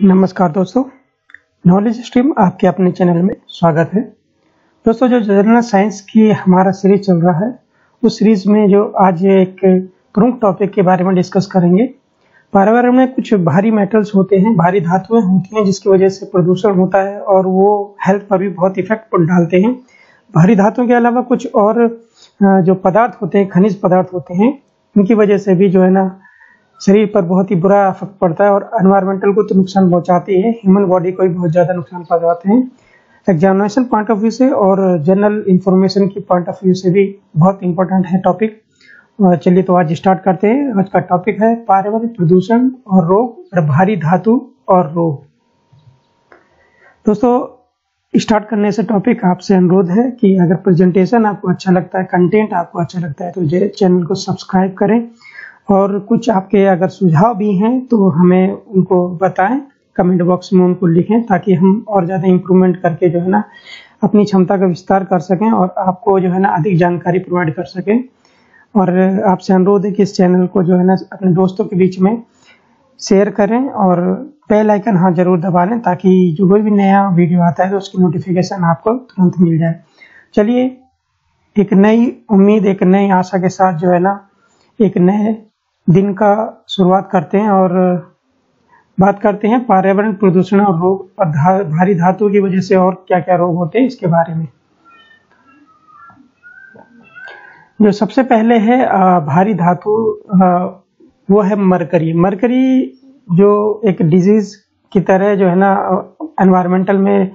नमस्कार दोस्तों। Knowledge stream आपके अपने चैनल में स्वागत है। दोस्तों, जो जनरल साइंस की हमारा सीरीज़ चल रहा है, उस सीरीज़ में जो आज एक प्रमुख टॉपिक के बारे में डिस्कस करेंगे। पर्यावरण में कुछ भारी मेटल्स होते हैं, भारी धातुएँ होती हैं, जिसकी वजह से प्रदूषण होता है और वो हेल्थ पर भी बहुत इफ़ेक्ट डालते हैं। भारी धातुओं के अलावा कुछ और जो पदार्थ होते हैं, खनिज पदार्थ होते हैं उनकी वजह से भी जो है ना शरीर पर बहुत ही बुरा इफ़ेक्ट पड़ता है और एनवायरमेंटल को तो नुकसान पहुंचाती है ह्यूमन बॉडी को भी बहुत ज़्यादा नुकसान पहुंचाते हैं। एग्जामिनेशन पॉइंट ऑफ़ व्यू से और जनरल इंफॉर्मेशन की पॉइंट ऑफ़ व्यू से भी बहुत इंपॉर्टेंट है टॉपिक चलिए तो आज स्टार्ट करते हैं। आज का टॉपिक है पर्यावरण प्रदूषण और रोग और भारी धातु और रोग। दोस्तों स्टार्ट करने से टॉपिक आपसे अनुरोध है कि अगर प्रेजेंटेशन आपको अच्छा लगता है कंटेंट आपको अच्छा लगता है तो चैनल को सब्सक्राइब करें। और कुछ आपके अगर सुझाव भी हैं तो हमें उनको बताएँ। कमेंट बॉक्स में उनको लिखें, ताकि हम और ज़्यादा इम्प्रूवमेंट करके जो है ना, अपनी क्षमता का विस्तार कर सकें और आपको जो है ना अधिक जानकारी प्रोवाइड कर सकें। और आपसे अनुरोध है कि इस चैनल को जो है ना, अपने दोस्तों के बीच में शेयर करें और बेल आइकन हाँ ज़रूर दबा लें, ताकि जो कोई भी नया वीडियो आता है तो उसकी नोटिफिकेशन आपको तुरंत मिल जाए। चलिए, एक नई उम्मीद, एक नई आशा के साथ जो है ना, एक नए दिन का शुरुआत करते हैं और बात करते हैं पर्यावरण प्रदूषण और रोग और धा, भारी धातु की वजह से और क्या क्या रोग होते हैं इसके बारे में। जो सबसे पहले है भारी धातु वो है मरकरी। मरकरी जो एक डिज़ीज़ की तरह जो है ना एनवायरमेंटल में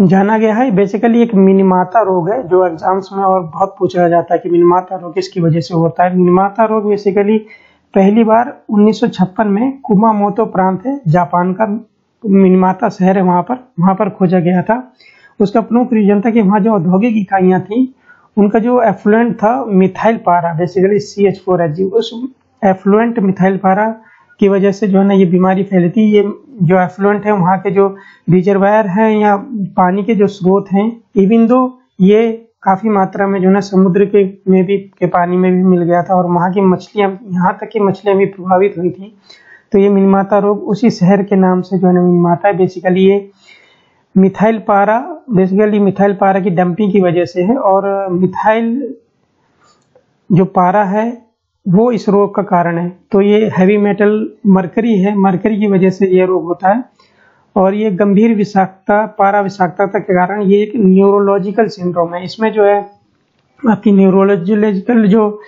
जाना गया है। बेसिकली एक मिनिमाता रोग है, जो एग्ज़ाम्स में और बहुत पूछा जाता है कि मिनिमाता रोग किसकी वजह से होता है। मिनिमाता रोग बेसिकली पहली बार 1956 में कुमामोतो प्रांत है, जापान का मिनिमाता शहर है वहाँ पर। वहाँ पर खोजा गया था। उसका प्रमुख रीजन था कि वहाँ जो औद्योगिक इकाइयाँ थी, उनका जो एफ्लुएंट था मिथाइल पारा basically C H four H G उस एफ्लुएंट मिथाइल पारा की वजह से जो है ना ये बीमारी फैलती है। ये जो एफ्लुएंट है, वहाँ के जो रिजर्वायर हैं या पानी के जो स्रोत हैं इवन दो ये काफ़ी मात्रा में जो है समुद्र के में भी, के पानी में भी मिल गया था और वहाँ की मछलियाँ, यहाँ तक की मछलियाँ भी प्रभावित हुई थी। तो ये मिलमाता रोग उसी शहर के नाम से जो है ना मिलमाता है। बेसिकली ये मिथाइल पारा बेसिकली मिथाइल पारा की डंपिंग की वजह से है और मिथाइल जो पारा है वो इस रोग का कारण है। तो ये हैवी मेटल मरकरी है। मरकरी की वजह से ये रोग होता है। और ये गंभीर विषाक्तता, पारा विषाक्तता के कारण ये एक न्यूरोलॉजिकल सिंड्रोम है। इसमें जो है, आपकी न्यूरोलॉजिकल जो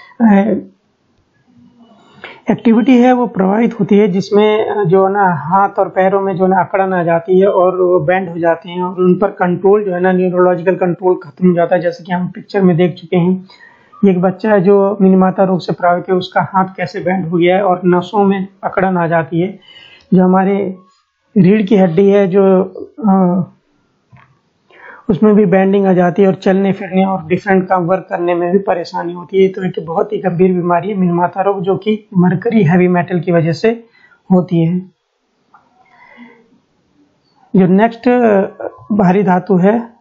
एक्टिविटी है, वो प्रभावित होती है, जिसमें जो है ना, हाथ और पैरों में जो ना, अकड़न आ जाती है और वो बैंड हो जाते हैं और उन पर कंट्रोल जो है ना न्यूरोलॉजिकल कंट्रोल खत्म हो जाता है। जैसे कि हम पिक्चर में देख चुके हैं। एक बच्चा है जो मिनीमाता रोग से प्रभावित है उसका हाथ कैसे बैंड हो गया है और नसों में अकड़न आ जाती है। जो हमारे रीढ़ की हड्डी है जो आ, उसमें भी बैंडिंग आ जाती है और चलने फिरने और डिफरेंट काम वर्क करने में भी परेशानी होती है। तो एक बहुत ही गंभीर बीमारी है मिनमाता रोग जो कि मरकरी हैवी मेटल की वजह से होती है। जो नेक्स्ट भारी धातु है हाँ,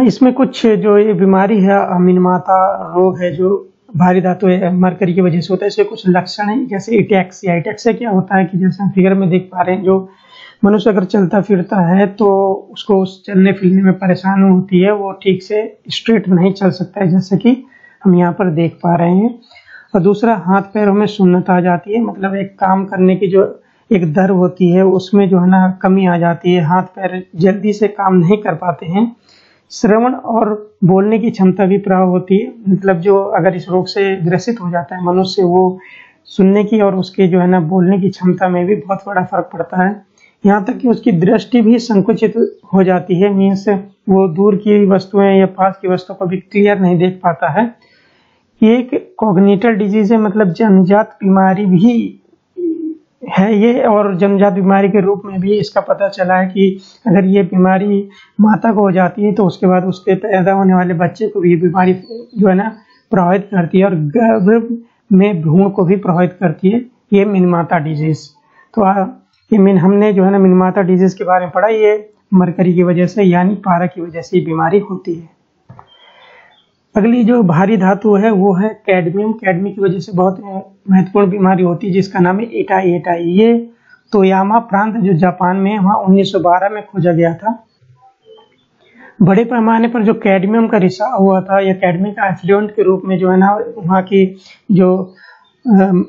इसमें कुछ जो ये बीमारी है अमीनमाता रोग है, जो भारी धातु मरकरी की वजह से होता है। इसके कुछ लक्षण है, जैसे इटेक्सिया इटेक्सिया क्या होता है कि जैसे हम फिगर में देख पा रहे हैं, जो मनुष्य अगर चलता फिरता है तो उसको उस चलने फिरने में परेशानी होती है, वो ठीक से स्ट्रेट नहीं चल सकता है, जैसे कि हम यहाँ पर देख पा रहे हैं। और दूसरा, हाथ पैरों में सुन्नत आ जाती है मतलब एक काम करने की जो एक दर होती है, उसमें जो है ना कमी आ जाती है। हाथ पैर जल्दी से काम नहीं कर पाते हैं श्रवण और बोलने की क्षमता भी प्रभाव होती है। मतलब जो अगर इस रोग से ग्रसित हो जाता है मनुष्य, वो सुनने की और उसके जो है ना बोलने की क्षमता में भी बहुत बड़ा फ़र्क पड़ता है। यहाँ तक कि उसकी दृष्टि भी संकुचित हो जाती है मीन्स वो दूर की वस्तुएँ या पास की वस्तुओं को भी क्लियर नहीं देख पाता है। एक कॉग्निटल डिज़ीज़ है मतलब जन्मजात बीमारी भी है ये और जन्मजात बीमारी के रूप में भी इसका पता चला है कि अगर ये बीमारी माता को हो जाती है तो उसके बाद उसके पैदा होने वाले बच्चे को भी ये बीमारी जो है ना, प्रभावित करती है और गर्भ में भ्रूण को भी प्रभावित करती है। ये मिनमाता डिज़ीज़। तो ये मिन, हमने जो है ना मिनमाता डिज़ीज़ के बारे में पढ़ा, ये मरकरी की वजह से, यानी पारा की वजह से ये बीमारी होती है। अगली जो भारी धातु है, वो है कैडमियम। कैडमी की वजह से बहुत महत्वपूर्ण बीमारी होती है, जिसका नाम है एटाई एटाई ये तोयामा प्रांत जो जापान में, वहाँ 1912 में खोजा गया था। बड़े पैमाने पर जो कैडमियम का रिसाव हुआ था, या कैडमियम का एफ्लुएंट के रूप में जो है ना, वहाँ की जो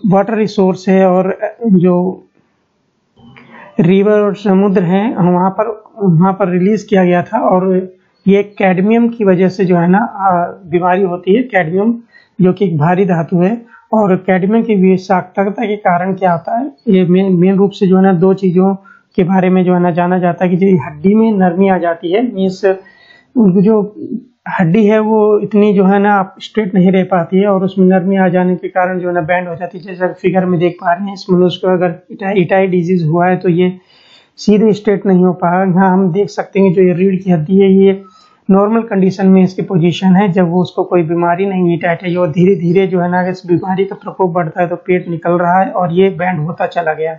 वाटर रिसोर्स है और जो रिवर और समुद्र हैं, वहाँ पर वहाँ पर रिलीज़ किया गया था और ये कैडमियम की वजह से जो है ना बीमारी होती है, कैडमियम, जो कि एक भारी धातु है। और कैडमियम की विषाक्तता के कारण क्या होता है, ये मेन रूप से जो है ना, दो चीज़ों के बारे में जो है ना जाना जाता है कि जो हड्डी में नरमी आ जाती है। मीन्स जो हड्डी है, वो इतनी जो है ना स्ट्रेट नहीं रह पाती है और उसमें नरमी आ जाने के कारण जो है ना बैंड हो जाती है। जैसे फिगर में देख पा रहे हैं इस मनुष्य को अगर इटाई इटाई डिज़ीज़ हुआ है तो ये सीधे स्ट्रेट नहीं हो पाएगा यहाँ हम देख सकते हैं जो ये रीढ़ की हड्डी है, ये नॉर्मल कंडीशन में इसकी पोजीशन है, जब वो उसको कोई बीमारी नहीं मीटाट है, और धीरे धीरे जो है ना इस बीमारी का प्रकोप बढ़ता है तो पेट निकल रहा है, और ये बैंड होता चला गया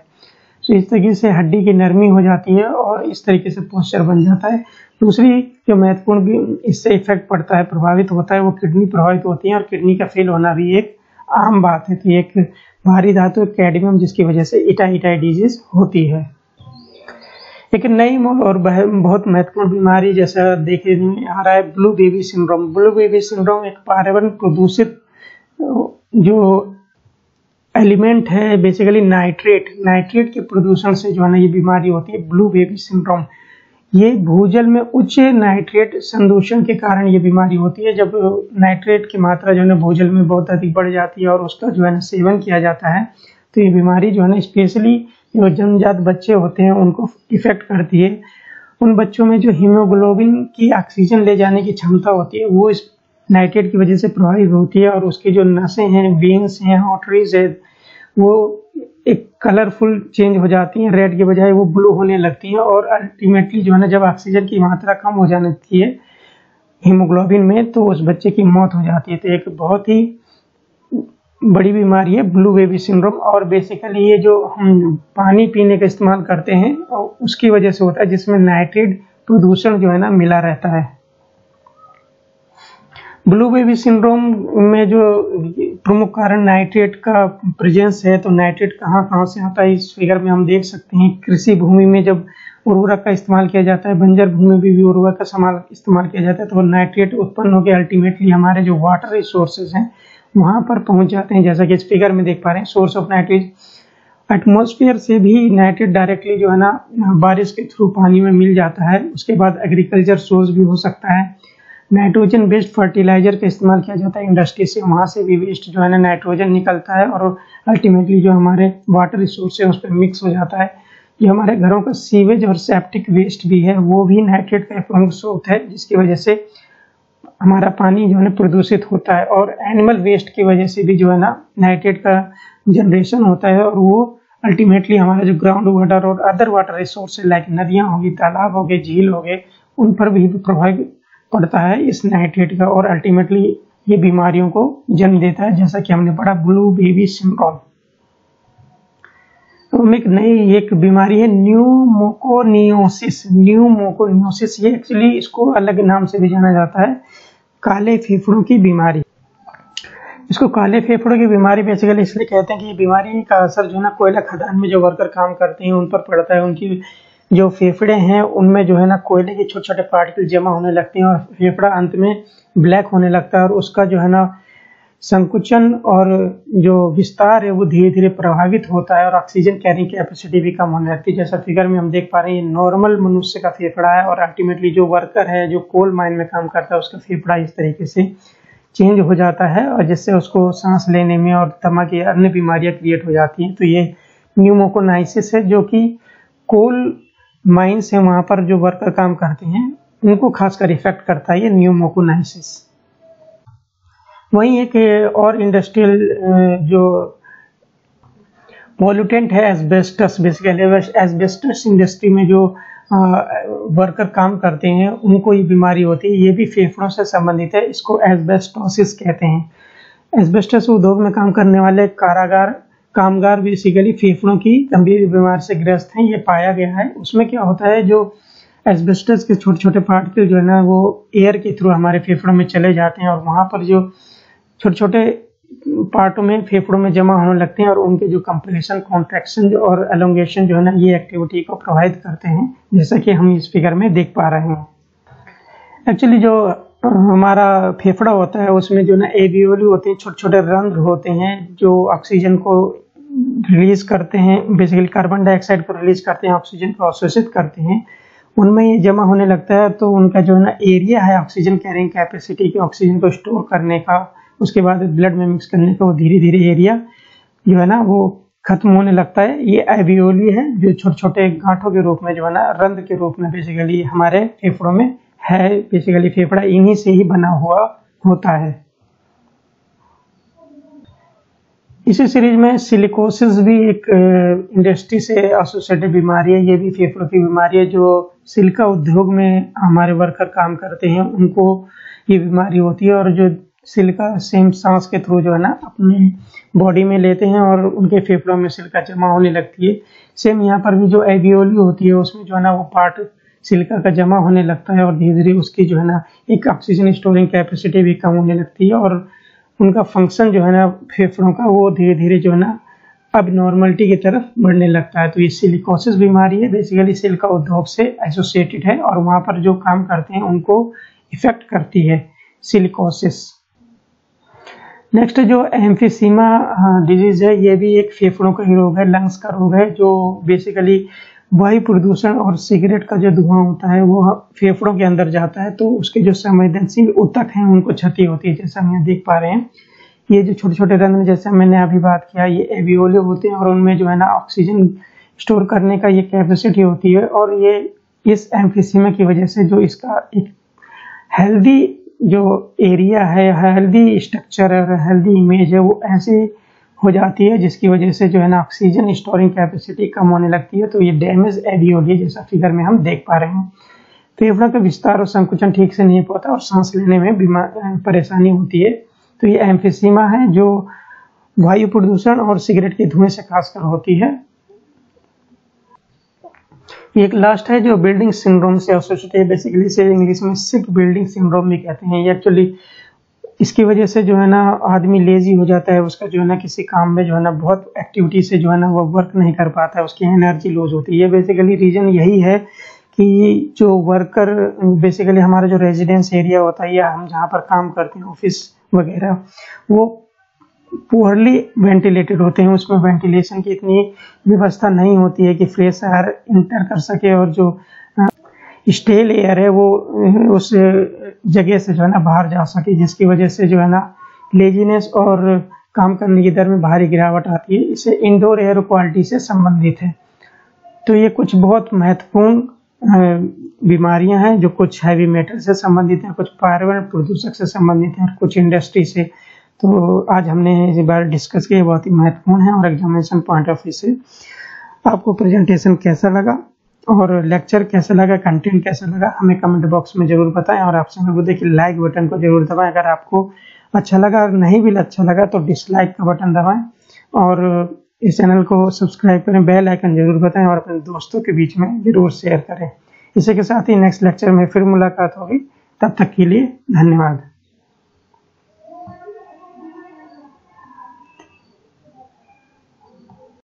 तो इस तरीके से हड्डी की नरमी हो जाती है, और इस तरीके से पोस्चर बन जाता है। दूसरी जो महत्वपूर्ण भी इससे इफ़ेक्ट पड़ता है, प्रभावित होता है, वो किडनी प्रभावित होती है, और किडनी का फेल होना भी एक आम बात है। तो एक भारी धातु कैडमियम जिसकी वजह से इटा इटाई डिज़ीज़ होती है। एक नई और बहुत महत्वपूर्ण बीमारी जैसा देखे आ रहा है, blue baby syndrome. Blue baby syndrome एक पर्यावरण प्रदूषित, जो एलिमेंट है बेसिकली नाइट्रेट नाइट्रेट के प्रदूषण से जो है ना ये बीमारी होती है, ब्लू बेबी सिंड्रोम। ये भूजल में उच्च नाइट्रेट संदूषण के कारण ये बीमारी होती है, जब नाइट्रेट की मात्रा जो है ना भूजल में बहुत अधिक बढ़ जाती है और उसका जो है ना सेवन किया जाता है तो ये बीमारी जो है ना स्पेशली जो जन्मजात बच्चे होते हैं, उनको इफ़ेक्ट करती है। उन बच्चों में जो हीमोग्लोबिन की ऑक्सीजन ले जाने की क्षमता होती है, वो इस नाइट्रेट की वजह से प्रभावित होती है और उसकी जो नसें हैं वेन्स हैं ऑटरीज है, वो एक कलरफुल चेंज हो जाती हैं। रेड के बजाय वो ब्लू होने लगती हैं और अल्टीमेटली जो है ना, जब ऑक्सीजन की मात्रा कम हो जाती है हीमोग्लोबिन में तो उस बच्चे की मौत हो जाती है। तो एक बहुत ही बड़ी बीमारी है ब्लू बेबी सिंड्रोम और बेसिकली ये जो हम पानी पीने का इस्तेमाल करते हैं उसकी वजह से होता है जिसमें नाइट्रेट प्रदूषण जो है ना मिला रहता है। ब्लू बेबी सिंड्रोम में जो प्रमुख कारण नाइट्रेट का प्रेजेंस है तो नाइट्रेट कहाँ कहाँ से आता है, इस फिगर में हम देख सकते हैं। कृषि भूमि में जब उर्वरक का इस्तेमाल किया जाता है, बंजर भूमि में भी उर्वरक का इस्तेमाल किया जाता है तो नाइट्रेट उत्पन्न होकर अल्टीमेटली हमारे जो वाटर रिसोर्सेज हैं वहाँ पर पहुँच जाते हैं, जैसा कि फिगर में देख पा रहे हैं सोर्स ऑफ़ नाइट्रेट एटमोसफियर से भी नाइट्रेट डायरेक्टली जो है ना, बारिश के थ्रू पानी में मिल जाता है। उसके बाद एग्रीकल्चर सोर्स भी हो सकता है। नाइट्रोजन बेस्ड फर्टिलाइज़र का इस्तेमाल किया जाता है इंडस्ट्री से। वहाँ से भी वेस्ट जो है ना नाइट्रोजन निकलता है और अल्टीमेटली जो हमारे वाटर रिसोर्स है, उस पर मिक्स हो जाता है। जो हमारे घरों का सीवेज और सेप्टिक वेस्ट भी है। वो भी नाइट्रेट का प्रमुख स्रोत है, जिसकी वजह से हमारा पानी जो है प्रदूषित होता है और एनिमल वेस्ट की वजह से भी जो है ना नाइट्रेट का जनरेशन होता है और वो अल्टीमेटली हमारा जो ग्राउंड वाटर और अदर वाटर रिसोर्स लाइक नदियाँ होगी, तालाब हो गए, झील हो गए, उन पर भी प्रभाव पड़ता है इस नाइट्रेट का और अल्टीमेटली ये बीमारियों को जन्म देता है, जैसा कि हमने पढ़ा ब्लू बेबी सिंड्रोम तो एक नई एक बीमारी है न्यू न्यूमोकोनियोसिस न्यूमोकोनियोसिस ये एक्चुअली इसको अलग नाम से भी जाना जाता है। काले फेफड़ों की बीमारी। इसको काले फेफड़ों की बीमारी बेसिकली इसलिए कहते हैं कि ये बीमारी का असर जो है ना कोयला खदान में जो वर्कर काम करते हैं, उन पर पड़ता है। उनकी जो फेफड़े हैं, उनमें जो है ना कोयले के छोटे छोटे पार्टिकल जमा होने लगते हैं और फेफड़ा अंत में ब्लैक होने लगता है और उसका जो है ना संकुचन और जो विस्तार है वो धीरे धीरे प्रभावित होता है और ऑक्सीजन कैरिंग कैपेसिटी भी कम होने लगती है। जैसा फिगर में हम देख पा रहे हैं नॉर्मल मनुष्य का फेफड़ा है और अल्टीमेटली जो वर्कर है, जो कोल माइन में काम करता है, उसका फेफड़ा इस तरीके से चेंज हो जाता है और जिससे उसको सांस लेने में और तमा की अन्य बीमारियाँ क्रिएट हो जाती हैं। तो ये न्यूमोकोनाइसिस है जो कि कोल माइंस है, वहाँ पर जो वर्कर काम करते हैं, उनको खासकर इफ़ेक्ट करता है ये न्यूमोकोनाइसिस वहीं एक और इंडस्ट्रियल जो पोल्यूटेंट है एस्बेस्टस बेसिकली एस्बेस्टस इंडस्ट्री में जो वर्कर काम करते हैं, उनको ये बीमारी होती है, ये भी फेफड़ों से संबंधित है, इसको एस्बेस्टोसिस कहते हैं। एस्बेस्टस उद्योग में काम करने वाले कारागार, कामगार बेसिकली फेफड़ों की गंभीर बीमारी से ग्रस्त हैं, ये पाया गया है। उसमें क्या होता है, जो एस्बेस्टस के छोटे छोटे पार्टिकल जो है ना, वो एयर के थ्रू हमारे फेफड़ों में चले जाते हैं, और वहाँ पर जो छोटे छोटे पार्टों में, फेफड़ों में जमा होने लगते हैं और उनके जो कंप्रेशन कॉन्ट्रैक्शन और एलोंगेशन जो है ना, ये एक्टिविटी को प्रभावित करते हैं, जैसा कि हम इस फिगर में देख पा रहे हैं। एक्चुअली जो हमारा फेफड़ा होता है, उसमें जो ना एवियोली होते हैं छोटे छोटे रंध्र होते हैं, जो ऑक्सीजन को रिलीज़ करते हैं बेसिकली कार्बन डाइऑक्साइड को रिलीज़ करते हैं ऑक्सीजन को अवशोषित करते हैं, उनमें ये जमा होने लगता है तो उनका जो है ना एरिया है ऑक्सीजन कैरिंग कैपेसिटी के ऑक्सीजन को स्टोर करने का। उसके बाद ब्लड में मिक्स करने का वो धीरे धीरे एरिया जो है ना, वो खत्म होने लगता है। ये एवियोली है, जो छोटे छोटे गांठों के रूप में जो है ना, रंध्र के रूप में बेसिकली हमारे फेफड़ों में है। बेसिकली फेफड़ा इन्हीं से ही बना हुआ होता है। इसी सीरीज़ में सिलिकोसिस भी एक इंडस्ट्री से एसोसिएटेड बीमारी है। ये भी फेफड़ों की बीमारी है, जो सिल्का उद्योग में हमारे वर्कर काम करते हैं, उनको ये बीमारी होती है और जो सिलिका सेम सांस के थ्रू जो है ना अपने बॉडी में लेते हैं और उनके फेफड़ों में सिलिका जमा होने लगती है। सेम यहाँ पर भी जो एवियोली होती है, उसमें जो है ना वो पार्ट सिलिका का जमा होने लगता है और धीरे धीरे उसकी जो है ना एक ऑक्सीजन स्टोरिंग कैपेसिटी भी कम होने लगती है और उनका फ़ंक्शन जो है ना फेफड़ों का वो धीरे धीरे जो है ना अब नॉर्मलिटी की तरफ़ बढ़ने लगता है। तो ये सिलिकोसिस बीमारी है। बेसिकली सिलिका उद्योग से एसोसिएटेड है और वहाँ पर जो काम करते हैं उनको इफ़ेक्ट करती है सिलिकोसिस नेक्स्ट जो एम्फीसीमा डिज़ीज़ है, ये भी एक फेफड़ों का ही रोग है लंग्स का रोग है, जो बेसिकली वायु प्रदूषण और सिगरेट का जो धुआँ होता है, वो फेफड़ों के अंदर जाता है तो उसके जो संवेदनशील उतक हैं, उनको क्षति होती है, जैसा हम यहाँ देख पा रहे हैं। ये जो छोटे छोटे रंग, जैसे मैंने अभी बात किया, ये एवियोले होते हैं, और उनमें जो है ना ऑक्सीजन स्टोर करने का ये कैपेसिटी होती है, और ये इस एम्फिसीमा की वजह से जो इसका एक हेल्दी जो एरिया है हेल्दी स्ट्रक्चर और हेल्दी इमेज है, वो ऐसे हो जाती है, जिसकी वजह से जो है ना ऑक्सीजन स्टोरिंग कैपेसिटी कम होने लगती है तो ये डैमेज एवियोली जैसा फिगर में हम देख पा रहे हैं। फेफड़ा का विस्तार और संकुचन ठीक से नहीं होता और सांस लेने में बीमार परेशानी होती है। तो ये एम्फिसीमा है, जो वायु प्रदूषण और सिगरेट के धुएँ से खासकर होती है। एक लास्ट है जो बिल्डिंग सिंड्रोम से एसोसिएटेड है। बेसिकली से इंग्लिश में सिक बिल्डिंग सिंड्रोम भी कहते हैं। एक्चुअली इसकी वजह से जो है ना, आदमी लेजी हो जाता है। उसका जो है ना, किसी काम में जो है ना, बहुत एक्टिविटी से जो है ना, वो वर्क नहीं कर पाता है। उसकी एनर्जी लूज होती है। बेसिकली रीजन यही है कि जो वर्कर बेसिकली हमारा जो रेजिडेंस एरिया होता है या हम जहाँ पर काम करते हैं ऑफ़िस वगैरह, वो पुअरली वेंटिलेटेड होते हैं, उसमें वेंटिलेशन की इतनी व्यवस्था नहीं होती है कि फ्रेश एयर इंटर कर सके और जो स्टेल एयर है वो, उस जगह से जो है ना बाहर जा सके, जिसकी वजह से जो है ना लेजीनेस और काम करने की दर में भारी गिरावट आती है। इसे इंडोर एयर क्वालिटी से संबंधित है। तो ये कुछ बहुत महत्वपूर्ण बीमारियाँ हैं जो कुछ हैवी मेटल से संबंधित हैं, कुछ पर्यावरण प्रदूषक से संबंधित हैं और कुछ इंडस्ट्री से तो आज हमने इस बार डिस्कस किया बहुत ही महत्वपूर्ण है और एग्जामिनेशन पॉइंट ऑफ़ व्यू से। आपको प्रेजेंटेशन कैसा लगा और लेक्चर कैसा लगा कंटेंट कैसा लगा, हमें कमेंट बॉक्स में ज़रूर बताएँ और आपसे मैं देखिए लाइक बटन को ज़रूर दबाएँ। अगर आपको अच्छा लगा और नहीं भी अच्छा लगा तो डिसलाइक का बटन दबाएँ और इस चैनल को सब्सक्राइब करें बेल आइकन ज़रूर बताएँ और अपने दोस्तों के बीच में ज़रूर शेयर करें। इसी के साथ ही नेक्स्ट लेक्चर में फिर मुलाकात होगी। तब तक के लिए धन्यवाद।